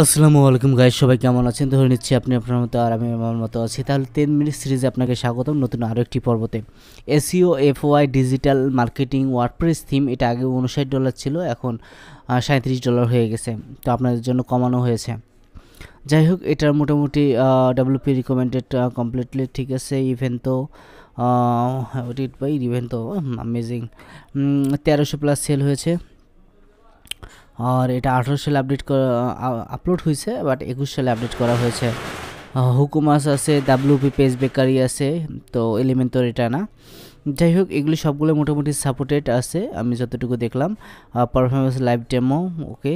আসসালামু আলাইকুম গাইজ সবাই কেমন আছেন? ধরে নিচ্ছি আপনি আপনার মতো আর আমি আমার মতো আছি। তাহলে টেন মিনিট সিরিজে আপনাকে স্বাগতম নতুন আরও একটি পর্বতে। SEO FY, digital marketing, WordPress theme, এটা আগে উনষাট ডলার ছিল, এখন সাঁত্রিশ ডলার হয়ে গেছে। তো আপনাদের জন্য কমানো হয়েছে। যাই হোক এটার মোটামুটি ডাব্লিউপি রিকমেন্ডেড কমপ্লিটলি ঠিক আছে। ইভেন তো ওটিট বাই ইভেন তো আমেজিং তেরোশো প্লাস সেল হয়েছে। আর এটা আঠারো সালে আপডেট আপলোড হয়েছে বাট একুশ সালে আপডেট করা হয়েছে। হুকুমাস আছে ডাব্লিউপি পেজ বেকারি আছে, তো এলিমেন্টর এটা না। যাই হোক, এগুলি সবগুলো মোটামুটি সাপোর্টেড আছে, আমি যতটুকু দেখলাম। Performance live demo okay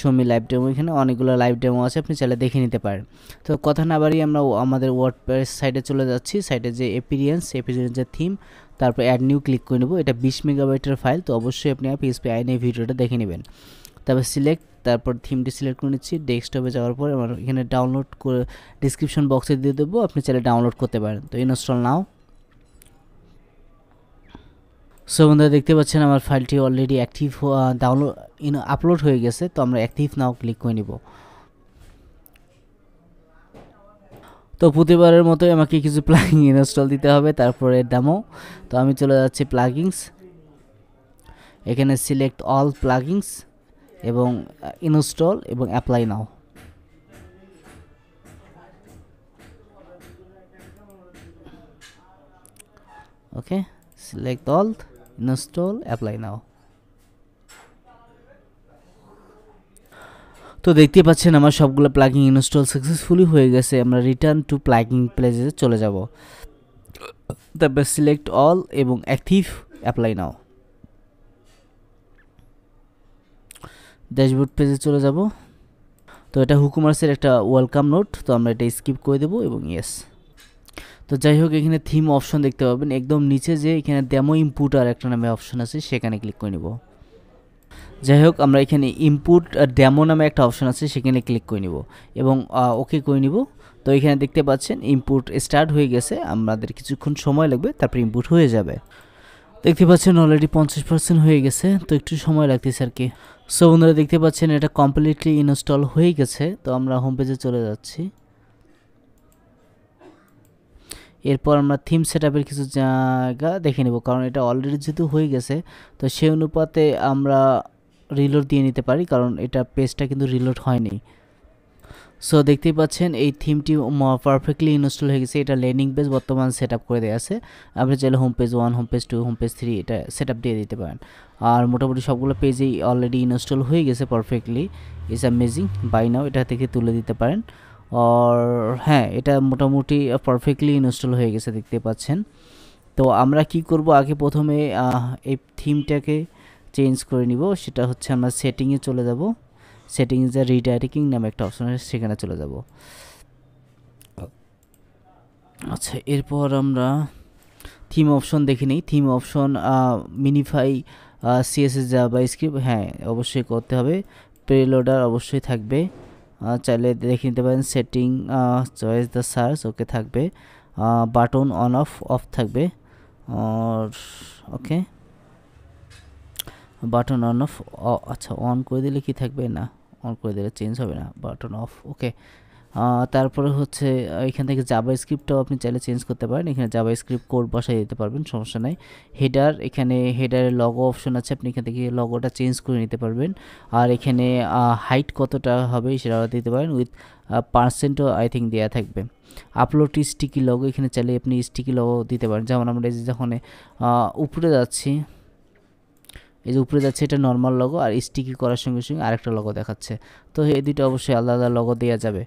সমি live demo এখানে অনেকগুলো লাইভ ডেমো আছে, আপনি চাইলে দেখে নিতে পারেন। তো কথা না বাড়িয়ে আমরা আমাদের ওয়ার্ড সাইডে চলে যাচ্ছি। সাইডে যে এপিরিয়েন্স এপিরিয়েন্সের থিম তারপর অ্যাড নিউ ক্লিক করে নেব। এটা বিশ মেগাবাইটের ফাইল তো অবশ্যই আপনি পিএসপি আইনে ভিডিওটা দেখে নেবেন। তারপর সিলেক্ট তারপর থিমটি সিলেক্ট করে নিচ্ছি। ডেস্কটপে যাওয়ার পর আমার এখানে ডাউনলোড করে ডিসক্রিপশন বক্সে দিয়ে দেবো। আপনি চাইলে ডাউনলোড করতে পারেন। তো ইনস্টল নাও সো বন্ধুরা, দেখতে পাচ্ছেন আমার ফাইলটি অলরেডি অ্যাক্টিভ ডাউনলোড আপলোড হয়ে গেছে। তো আমরা অ্যাক্টিভ নাও ক্লিক করে নিব। তো প্রতিবারের মতোই আমাকে কিছু প্লাগিং ইনস্টল দিতে হবে, তারপরে ডেমো তো আমি চলে যাচ্ছি প্লাগিংস এখানে সিলেক্ট অল প্লাগিংস এবং ইনস্টল এবং apply now okay select all install apply now তো দেখতে পাচ্ছেন আমার সবগুলো প্লাগিং ইনস্টল সাকসেসফুলি হয়ে গেছে। আমরা রিটার্ন টু প্লাগিং প্লেজে চলে যাব। তারপর সিলেক্ট অল এবং অ্যাক্টিভ অ্যাপ্লাই নাও ড্যাশবোর্ড পেজে চলে যাব। তো এটা হুকুমার্সের একটা ওয়েলকাম নোট তো আমরা এটা স্কিপ করে দেবো এবং ইয়েস তো যাই হোক, এখানে থিম অপশন দেখতে পাবেন। একদম নিচে যে এখানে ডেমো ইনপুট আর একটা নামে অপশন আছে, সেখানে ক্লিক করে নেব। যাই হোক, আমরা এখানে ইনপুট ডেমো নামে একটা অপশন আছে, সেখানে ক্লিক করে নিব। এবং ওকে করে নিব। তো এখানে দেখতে পাচ্ছেন ইনপুট স্টার্ট হয়ে গেছে, আমাদের কিছুক্ষণ সময় লাগবে, তারপর ইনপুট হয়ে যাবে। দেখতে পাচ্ছেন অলরেডি পঞ্চাশ পার্সেন্ট হয়ে গেছে, তো একটু সময় লাগতেছে আর কি। সো বন্ধুরা, দেখতে পাচ্ছেন, এটা কমপ্লিটলি ইনস্টল হয়ে গেছে, তো আমরা হোম পেজে চলে যাচ্ছি। এরপর আমরা থিম সেট কিছু জায়গা দেখে নেব, কারণ এটা অলরেডি যেহেতু হয়ে গেছে, তো সেই অনুপাতে আমরা রিলোড দিয়ে নিতে পারি, কারণ এটা পেজটা কিন্তু রিলোড হয়নি। সো দেখতেই পাচ্ছেন এই থিমটি পারফেক্টলি ইনস্টল হয়ে গেছে, এটা লের্নিং পেজ বর্তমান সেট করে দেওয়া আছে। আপনি চাইলে home page one home page two home page three এটা সেট দিয়ে দিতে পারেন। আর মোটামুটি সবগুলো পেজেই অলরেডি ইনস্টল হয়ে গেছে perfectly it's amazing buy now এটা থেকে তুলে দিতে পারেন। আর হ্যাঁ এটা মোটামুটি পারফেক্টলি ইনস্টল হয়ে গেছে, দেখতে পাচ্ছেন। তো আমরা কি করব? আগে প্রথমে এই থিমটাকে চেঞ্জ করে নিব। সেটা হচ্ছে আমরা সেটিংয়ে চলে যাব। সেটিংসে রিডাইরেক্টিং নামে একটা অপশন আছে, সেখানে চলে যাব। আচ্ছা এরপর আমরা থিম অপশন দেখে নিই। থিম অপশন মিনিফাই সিএসএস বা স্ক্রিপ্ট হ্যাঁ অবশ্যই করতে হবে। প্রেলোডার অবশ্যই থাকবে। চাইলে দেখে নিতে পারেন setting choice the search okay থাকবে। বাটন অন অফ অফ থাকবে। ওকে বাটন অন অফ আচ্ছা অন করে দিলে কি থাকবে? না অন করে দিলে চেঞ্জ হবে না। বাটন অফ ওকে তারপরে হচ্ছে এখান থেকে জাবা স্ক্রিপ্টটাও আপনি চাইলে চেঞ্জ করতে পারেন। এখানে জাবা স্ক্রিপ্ট কোড বসাই দিতে পারবেন, সমস্যা নাই। হেডার এখানে হেডারের লগো অপশন আছে, আপনি এখান থেকে লগোটা চেঞ্জ করে নিতে পারবেন। আর এখানে হাইট কতটা হবে সেটা দিতে পারেন উইথ পার্সেন্টও আই থিঙ্ক দেওয়া থাকবে। আপলোড স্টিকি লগো এখানে চাইলে আপনি স্টিকি লগো দিতে পারেন। যেমন আমরা যখন উপরে যাচ্ছি এই যে উপরে যাচ্ছে, এটা নর্মাল লগো আর স্টিকি করার সঙ্গে সঙ্গে আরেকটা লগো দেখাচ্ছে। তো এই দুটো অবশ্যই আলাদা আলাদা লগো দেওয়া যাবে।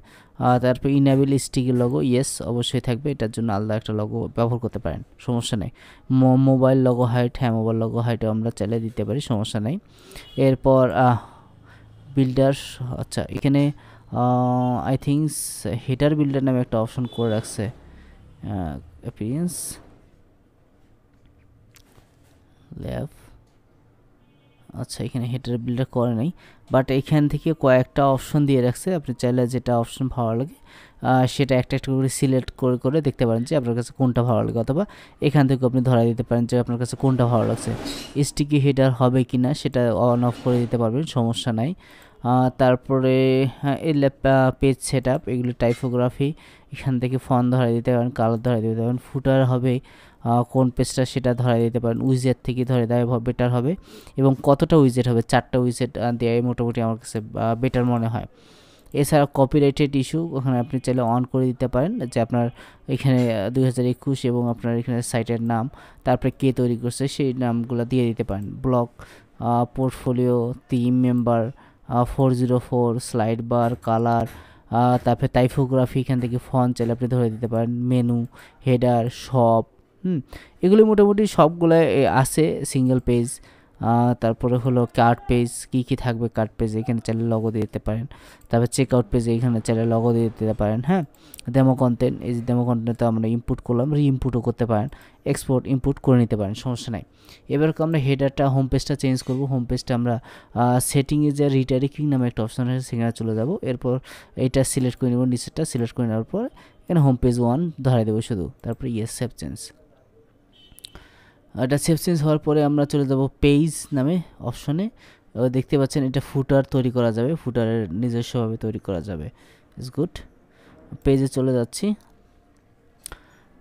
তারপর ইনাবিল স্টিকি লগো ইয়েস অবশ্যই থাকবে। এটার জন্য আলাদা একটা লগো ব্যবহার করতে পারেন, সমস্যা নেই। মোবাইল লগো হাইট হ্যাঁ মোবাইল লগো হাইটও আমরা চালিয়ে দিতে পারি, সমস্যা নেই। এরপর বিল্ডার আচ্ছা এখানে আই থিঙ্কস হেডার বিল্ডার নামে একটা অপশন করে রাখছে অ্যাপিরিয়েন্স ল্যাব আচ্ছা এখানে হেডার বিল্ডার করে নাই। বাট এখান থেকে কয়েকটা অপশন দিয়ে রাখছে। আপনি চাইলে যেটা অপশন ভালো লাগে সেটা একটা একটা করে সিলেক্ট করে করে দেখতে পারেন যে আপনার কাছে কোনটা ভালো লাগে। অথবা এখান থেকে আপনি ধরা দিতে পারেন যে আপনার কাছে কোনটা ভালো লাগছে। স্টিকি হেডার হবে কি না সেটা অন অফ করে দিতে পারবেন, সমস্যা নাই। তারপরে হ্যাঁ এই পেজ সেট আপ এগুলো টাইপোগ্রাফি এখান থেকে ফোন ধরা দিতে পারেন কালার ধরা দিতে পারেন ফুটার হবে কোন পেজটা সেটা ধরা দিতে পারেন উইজেট থেকে ধরে দেয় বেটার হবে, এবং কতটা উইজেট হবে, চারটা উইজেট দেয় মোটামুটি আমার কাছে বেটার মনে হয়। এছাড়া কপিরাইটেড ইস্যু ওখানে আপনি চাইলে অন করে দিতে পারেন, যে আপনার এখানে দুই হাজার একুশ এবং আপনার এখানে সাইটের নাম, তারপরে কে তৈরি করছে, সেই নামগুলো দিয়ে দিতে পারেন blog portfolio theme member four zero four slide bar colour তারপরে টাইফোগ্রাফি এখান থেকে ফন চাইলে আপনি ধরে দিতে পারেন মেনু হেডার শপ হুম, এগুলি মোটামুটি সবগুলো আছে সিঙ্গেল পেজ তারপরে হলো কার্ড পেজ কী কী থাকবে কার্ড পেজ এখানে চাইলে লগো দিয়ে দিতে পারেন। তারপর চেক আউট পেজে এখানে চাইলে লগো দিয়ে দিতে পারেন হ্যাঁ? ডেমো কন্টেন্ট এই যে ডেমো কন্টেন্ট আমরা ইনপুট করলাম রি ইনপুটও করতে পারেন এক্সপোর্ট ইনপুট করে নিতে পারেন, সমস্যা নাই। এবার আমরা হেডারটা হোম পেজটা চেঞ্জ করব হোম পেজটা আমরা সেটিংয়ে যে রিটারিকিং নামে একটা অপশন আছে, সেখানে চলে যাব। এরপর এটা সিলেক্ট করে নেব, নিচেরটা সিলেক্ট করে নেওয়ার পর এখানে হোম পেজ ওয়ান ধরাই দেবো শুধু, তারপরে ইয়েস সেভ চেঞ্জ এটা সেভ চেঞ্জ হওয়ার পরে আমরা চলে যাব পেজ নামে অপশনে দেখতে পাচ্ছেন এটা ফুটার তৈরি করা যাবে ফুটারের নিজস্বভাবে তৈরি করা যাবে। ইটস গুড পেজে চলে যাচ্ছি।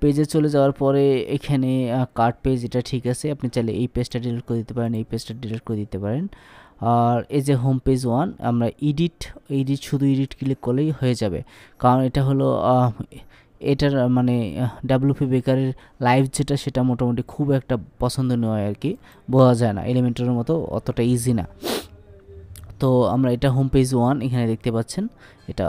পেজে চলে যাওয়ার পরে এখানে কার্ড পেজ এটা ঠিক আছে। আপনি চাইলে এই পেজটা ডিলিট করে দিতে পারেন, এই পেজটা ডিলিট করে দিতে পারেন। আর এই যে হোম পেজ ওয়ান আমরা এডিট এডিট শুধু এডিট ক্লিক করলেই হয়ে যাবে। কারণ এটা হলো এটার মানে ডাব্লিউপি বেকারের লাইভ যেটা, সেটা মোটামুটি খুব একটা পছন্দনীয় নয় আর কি বোঝা যায় না এলিমেন্টের মতো অতটা ইজি না। তো আমরা এটা হোম পেজ ওয়ান এখানে দেখতে পাচ্ছেন। এটা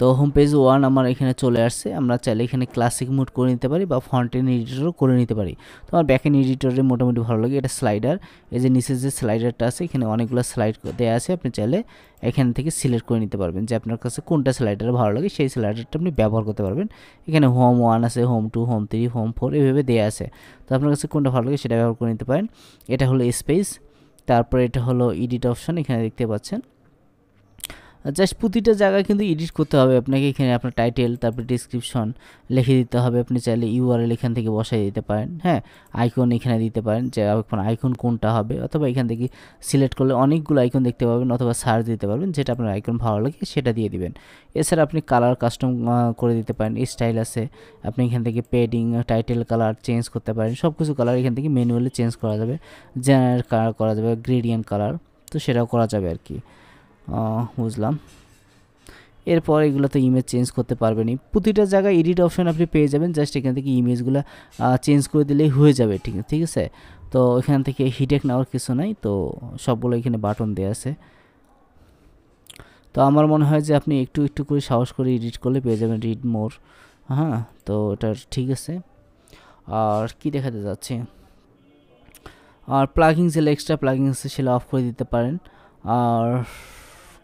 তো হোম পেজ ওয়ান আমার এখানে চলে আসছে। আমরা চাইলে এখানে ক্লাসিক মোড করে নিতে পারি বা ফ্রন্টেন এডিটরও করে নিতে পারি। তো আমার ব্যাকেন এডিটরে মোটামুটি ভালো লাগে। এটা স্লাইডার এই যে নিচে যে স্লাইডারটা আছে, এখানে অনেকগুলো স্লাইড দেওয়া আছে। আপনি চাইলে এখান থেকে সিলেক্ট করে নিতে পারবেন যে আপনার কাছে কোনটা স্লাইডার ভালো লাগে, সেই স্লাইডারটা আপনি ব্যবহার করতে পারবেন। এখানে হোম ওয়ান আছে home two home three home four এভাবে দেওয়া আছে। তো আপনার কাছে কোনটা ভালো লাগে সেটা ব্যবহার করে নিতে পারেন। এটা হলো স্পেস তারপরে এটা হলো এডিট অপশন এখানে দেখতে পাচ্ছেন। জাস্ট প্রতিটা জায়গায় কিন্তু এডিট করতে হবে আপনাকে। এখানে আপনার টাইটেল তারপর ডিসক্রিপশন লিখে দিতে হবে। আপনি চাইলে ইউআরএল এখান থেকে বসাই দিতে পারেন হ্যাঁ? আইকন এখানে দিতে পারেন, যে এখন আইকন কোনটা হবে? অথবা এখান থেকে সিলেক্ট করলে অনেকগুলো আইকন দেখতে পাবেন অথবা সার্চ দিতে পারবেন, যেটা আপনার আইকন ভালো লাগে সেটা দিয়ে দিবেন। এছাড়া আপনি কালার কাস্টম করে দিতে পারেন স্টাইল আছে। আপনি এখান থেকে পেডিং টাইটেল কালার চেঞ্জ করতে পারেন। সব কিছু কালার এখান থেকে ম্যানুয়ালি চেঞ্জ করা যাবে। জেনারেল কালার করা যাবে গ্রেডিয়েন্ট কালার তো সেটাও করা যাবে আর কি। বুঝলাম। এরপর এগুলো তো ইমেজ চেঞ্জ করতে পারবেনই। প্রতিটা জায়গায় এডিট অপশন আপনি পেয়ে যাবেন। জাস্ট এখান থেকে ইমেজগুলো চেঞ্জ করে দিলেই হয়ে যাবে, ঠিক ঠিক আছে? তো এখান থেকে হিটেক নেওয়ার কিছু নাই। তো সবগুলো এখানে বাটন দেওয়া আছে। তো আমার মনে হয় যে আপনি একটু একটু করে সাহস করে এডিট করলে পেয়ে যাবেন রিড মোর হ্যাঁ তো এটা ঠিক আছে। আর কি দেখাতে যাচ্ছে? আর প্লাগিং যেগুলো এক্সট্রা প্লাগিং আছে সেটা অফ করে দিতে পারেন। আর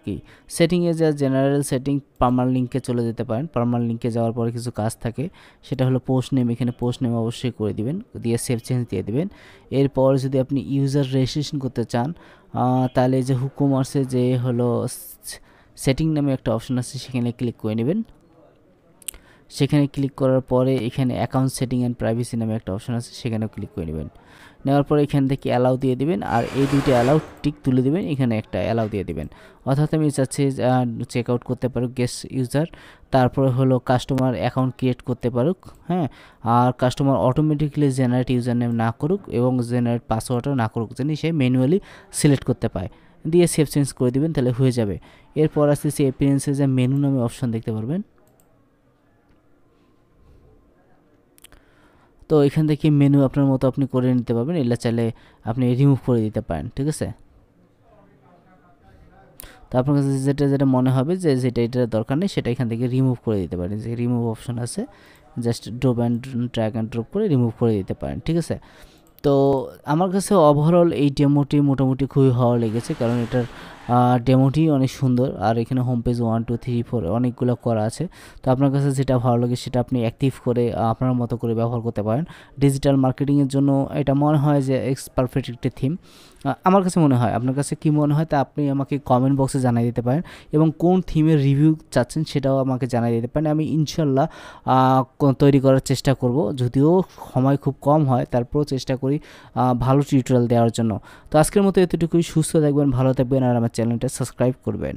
কি? সেটিংয়ে যা জেনারেল সেটিং পারমার লিঙ্কে চলে যেতে পারেন। পারমার লিঙ্কে যাওয়ার পরে কিছু কাজ থাকে। সেটা হলো পোস্ট নেম এখানে পোস্ট নেম অবশ্যই করে দিবেন। দিয়ে সেভ চেঞ্জ দিয়ে দিবেন। এরপর যদি আপনি ইউজার রেজিস্ট্রেশন করতে চান তাহলে যে হুকুম আছে যে হলো সেটিং নামে একটা অপশন আছে, সেখানে ক্লিক করে নেবেন। সেখানে ক্লিক করার পরে এখানে অ্যাকাউন্ট সেটিং অ্যান্ড প্রাইভেসি নামে একটা অপশন আছে, সেখানেও ক্লিক করে নেবেন। নেওয়ার পর এখান থেকে অ্যালাউ দিয়ে দিবেন, আর এই দুইটা অ্যালাউ টিক তুলে দিবেন, এখানে একটা অ্যালাউ দিয়ে দিবেন। অর্থাৎ আমি চাচ্ছি চেক আউট করতে পারুক গেস্ট ইউজার তারপরে হলো কাস্টমার অ্যাকাউন্ট ক্রিয়েট করতে পারুক হ্যাঁ? আর customer automatically generate user name না করুক এবং জেনারেট পাসওয়ার্ডও না করুক, যেন সে ম্যানুয়ালি সিলেক্ট করতে পায়। দিয়ে সেভ চেঞ্জ করে দিবেন, তাহলে হয়ে যাবে। এরপর আসতে সে এপিরিয়েন্সে যে মেনু নামে অপশন দেখতে পারবেন। তো এখান থেকে মেনু আপনার মতো আপনি করে নিতে পারবেন। এগুলো চাইলে আপনি রিমুভ করে দিতে পারেন, ঠিক আছে? তো আপনার কাছে যেটা যেটা মনে হবে যে, যেটা এটার দরকার নেই, সেটা এখান থেকে রিমুভ করে দিতে পারেন। যে রিমুভ অপশন আছে just drop and drag and drop করে রিমুভ করে দিতে পারেন, ঠিক আছে? তো আমার কাছে ওভারঅল এই ডেমোটি মোটামুটি খুবই ভালো লেগেছে, কারণ এটার ডেমোটি অনেক সুন্দর। আর এখানে home page one two three four অনেকগুলো করা আছে। তো আপনার কাছে যেটা ভালো লাগে সেটা আপনি অ্যাক্টিভ করে আপনার মতো করে ব্যবহার করতে পারেন। ডিজিটাল মার্কেটিংয়ের জন্য এটা মনে হয় যে এক্স পারফেক্ট একটি থিম আমার কাছে মনে হয়, আপনার কাছে কি মনে হয় তা আপনি আমাকে কমেন্ট বক্সে জানাই দিতে পারেন এবং কোন থিমের রিভিউ চাচ্ছেন সেটাও আমাকে জানাই দিতে পারেন। আমি ইনশাল্লাহ তৈরি করার চেষ্টা করব। যদিও সময় খুব কম হয়, তারপরেও চেষ্টা করি ভালো টিউটোরিয়াল দেওয়ার জন্য। তো আজকের মতো এতটুকুই। সুস্থ থাকবেন, ভালো থাকবেন আর আমার চ্যানেলটা সাবস্ক্রাইব করবেন।